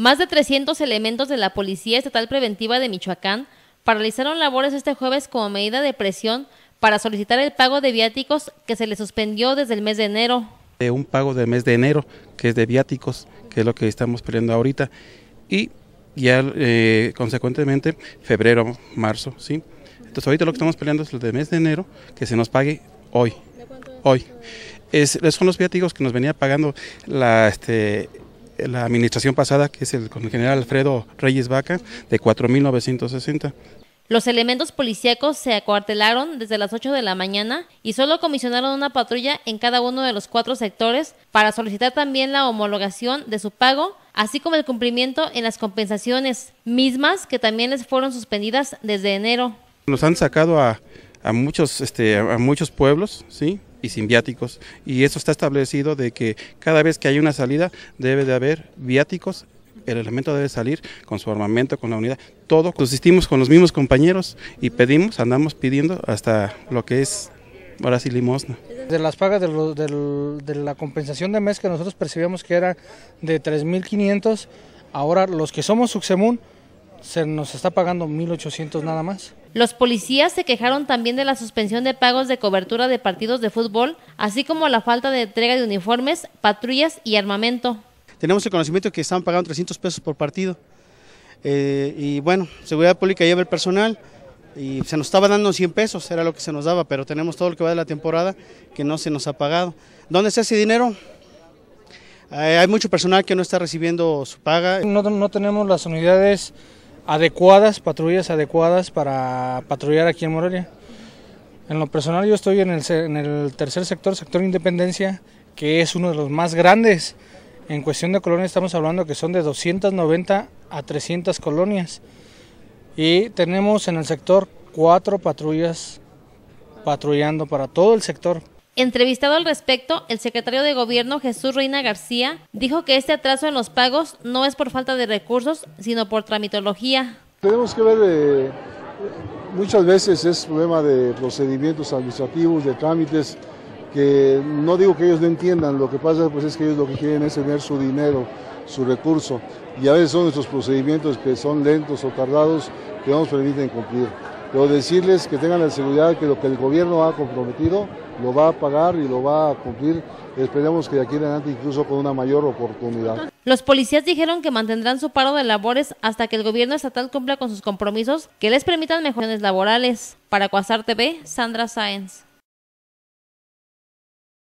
Más de 300 elementos de la Policía Estatal Preventiva de Michoacán paralizaron labores este jueves como medida de presión para solicitar el pago de viáticos que se le suspendió desde el mes de enero. De un pago del mes de enero, que es de viáticos, que es lo que estamos peleando ahorita, y ya eh, consecuentemente febrero, marzo, ¿sí? Entonces ahorita lo que estamos peleando es el del mes de enero, que se nos pague hoy, hoy. Es, son los viáticos que nos venía pagando la, este, la administración pasada, que es el con el general Alfredo Reyes Vaca, de 4.960. Los elementos policíacos se acuartelaron desde las 8 de la mañana y solo comisionaron una patrulla en cada uno de los cuatro sectores para solicitar también la homologación de su pago, así como el cumplimiento en las compensaciones mismas que también les fueron suspendidas desde enero. Nos han sacado a, a muchos, este, a muchos pueblos, ¿sí? Y sin viáticos. Y eso está establecido de que cada vez que hay una salida debe de haber viáticos, el elemento debe salir con su armamento, con la unidad, todo. Consistimos con los mismos compañeros y pedimos, andamos pidiendo hasta lo que es ahora sí limosna. De las pagas de, de la compensación de mes que nosotros percibíamos que era de 3.500, ahora los que somos Suxemun se nos está pagando 1.800 nada más. Los policías se quejaron también de la suspensión de pagos de cobertura de partidos de fútbol, así como la falta de entrega de uniformes, patrullas y armamento. Tenemos el conocimiento que estaban pagando 300 pesos por partido. Eh, y bueno, Seguridad Pública lleva el personal y se nos estaba dando 100 pesos, era lo que se nos daba, pero tenemos todo lo que va de la temporada que no se nos ha pagado. ¿Dónde está ese dinero? Eh, hay mucho personal que no está recibiendo su paga. No, no tenemos las unidades adecuadas, patrullas adecuadas para patrullar aquí en Morelia. En lo personal yo estoy en el, en el tercer sector, sector Independencia, que es uno de los más grandes. En cuestión de colonias estamos hablando que son de 290 a 300 colonias. Y tenemos en el sector cuatro patrullas patrullando para todo el sector. Entrevistado al respecto, el secretario de Gobierno Jesús Reina García dijo que este atraso en los pagos no es por falta de recursos, sino por tramitología. Tenemos que ver, eh, muchas veces es problema de procedimientos administrativos, de trámites, que no digo que ellos no entiendan, lo que pasa pues es que ellos lo que quieren es tener su dinero, su recurso, y a veces son nuestros procedimientos que son lentos o tardados que no nos permiten cumplir. Pero decirles que tengan la seguridad que lo que el gobierno ha comprometido lo va a pagar y lo va a cumplir. Esperemos que de aquí adelante incluso con una mayor oportunidad. Los policías dijeron que mantendrán su paro de labores hasta que el gobierno estatal cumpla con sus compromisos que les permitan mejoras laborales. Para Cuasar TV, Sandra Sáenz.